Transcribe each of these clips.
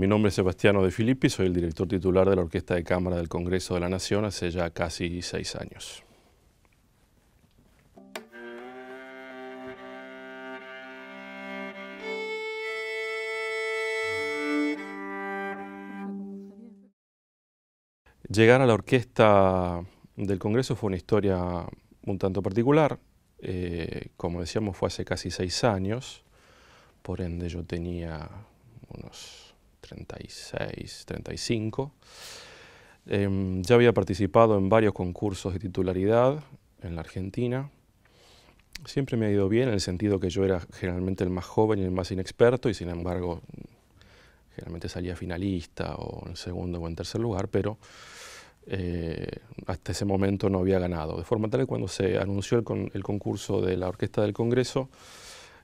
Mi nombre es Sebastiano De Filippi, soy el director titular de la Orquesta de Cámara del Congreso de la Nación hace ya casi seis años. Llegar a la orquesta del Congreso fue una historia un tanto particular. Eh, como decíamos, fue hace casi seis años, por ende yo tenía unos 36, 35. Em, ya había participado en varios concursos de titularidad en la Argentina. Siempre me ha ido bien en el sentido que yo era generalmente el más joven y el más inexperto y sin embargo generalmente salía finalista o en segundo o en tercer lugar, pero eh, hasta ese momento no había ganado. De forma tal que cuando se anunció el, concurso de la Orquesta del Congreso,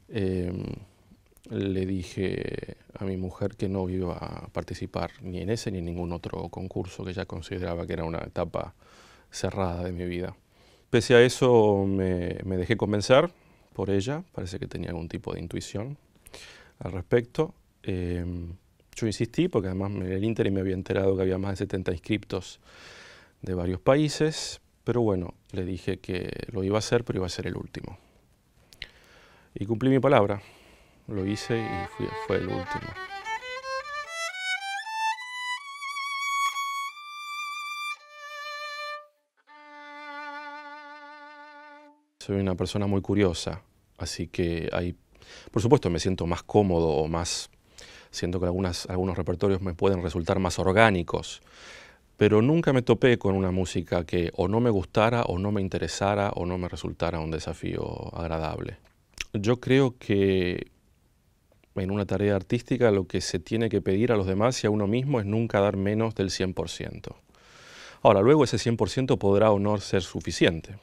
em, le dije a mi mujer que no iba a participar ni en ese ni en ningún otro concurso, que ya consideraba que era una etapa cerrada de mi vida. Pese a eso me, dejé convencer por ella, parece que tenía algún tipo de intuición al respecto. Em, yo insistí porque además en el Inter me había enterado que había más de 70 inscriptos de varios países, pero bueno, le dije que lo iba a hacer, pero iba a ser el último. Y cumplí mi palabra, lo hice y fue el último. Soy una persona muy curiosa, así que hay, por supuesto me siento más cómodo o más siento que algunos repertorios me pueden resultar más orgánicos, pero nunca me topé con una música que o no me gustara o no me interesara o no me resultara un desafío agradable. Yo creo que en una tarea artística lo que se tiene que pedir a los demás y a uno mismo es nunca dar menos del 100%. Ahora, luego ese 100% podrá o no ser suficiente,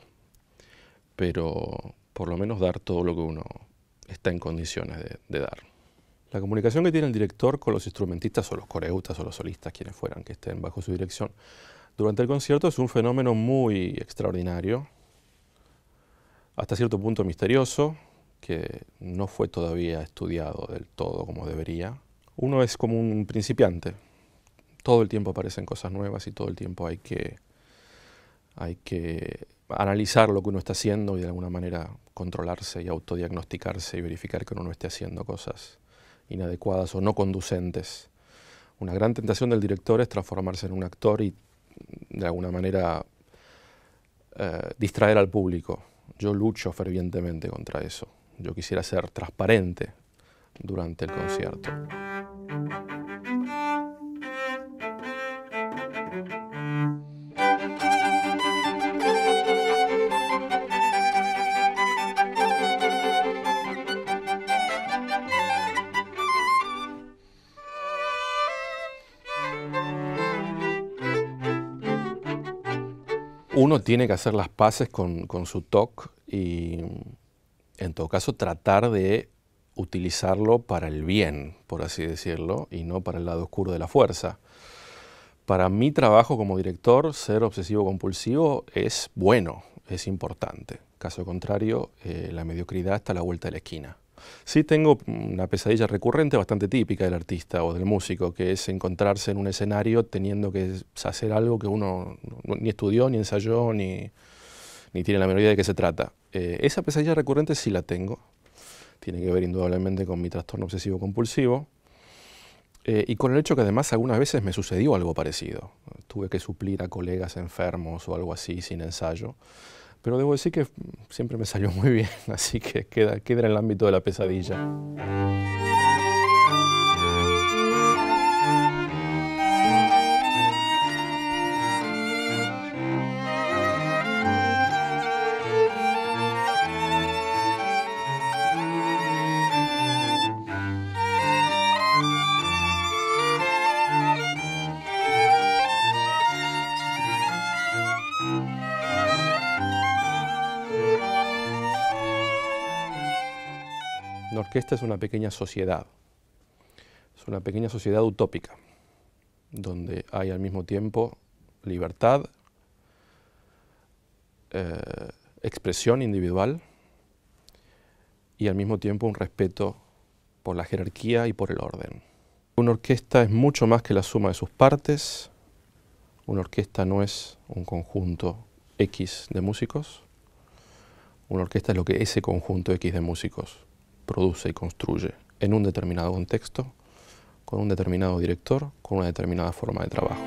pero por lo menos dar todo lo que uno está en condiciones de dar. La comunicación que tiene el director con los instrumentistas o los coreutas o los solistas, quienes fueran que estén bajo su dirección, durante el concierto es un fenómeno muy extraordinario, hasta cierto punto misterioso, que no fue todavía estudiado del todo como debería. Uno es como un principiante, todo el tiempo aparecen cosas nuevas y todo el tiempo hay que, hay que analizar lo que uno está haciendo y de alguna manera controlarse y autodiagnosticarse y verificar que uno no esté haciendo cosas inadecuadas o no conducentes. Una gran tentación del director es transformarse en un actor y de alguna manera eh, distraer al público. Yo lucho fervientemente contra eso. Yo quisiera ser transparente durante el concierto. uno tiene que hacer las paces con, su TOC y en todo caso tratar de utilizarlo para el bien, por así decirlo, y no para el lado oscuro de la fuerza. Para mi trabajo como director, ser obsesivo compulsivo es bueno, es importante. Caso contrario, eh, la mediocridad está a la vuelta de la esquina. Sí tengo una pesadilla recurrente bastante típica del artista o del músico, que es encontrarse en un escenario teniendo que hacer algo que uno ni estudió, ni ensayó, ni, tiene la menor idea de qué se trata. Eh, esa pesadilla recurrente sí la tengo. Tiene que ver indudablemente con mi trastorno obsesivo compulsivo. Eh, y con el hecho que además algunas veces me sucedió algo parecido. Tuve que suplir a colegas enfermos o algo así sin ensayo. Pero debo decir que siempre me salió muy bien, así que queda, queda en el ámbito de la pesadilla. Que esta es una pequeña sociedad, es una pequeña sociedad utópica, donde hay al mismo tiempo libertad, eh, expresión individual y al mismo tiempo un respeto por la jerarquía y por el orden. Una orquesta es mucho más que la suma de sus partes. Una orquesta no es un conjunto X de músicos. Una orquesta es lo que ese conjunto X de músicos produce y construye en un determinado contexto, con un determinado director, con una determinada forma de trabajo.